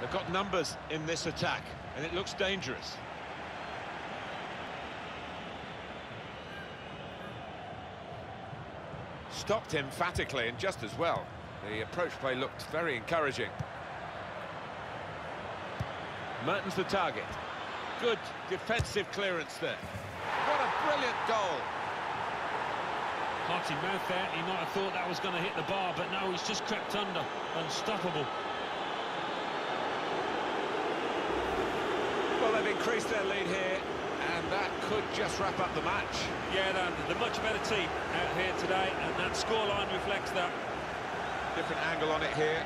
They've got numbers in this attack, and it looks dangerous. Stopped emphatically and just as well. The approach play looked very encouraging. Mertens the target. Good defensive clearance there. What a brilliant goal. Hearty mouth there, he might have thought that was going to hit the bar, but no, he's just crept under. Unstoppable. They've increased their lead here, and that could just wrap up the match. Yeah, they're the much better team out here today, and that scoreline reflects that. Different angle on it here.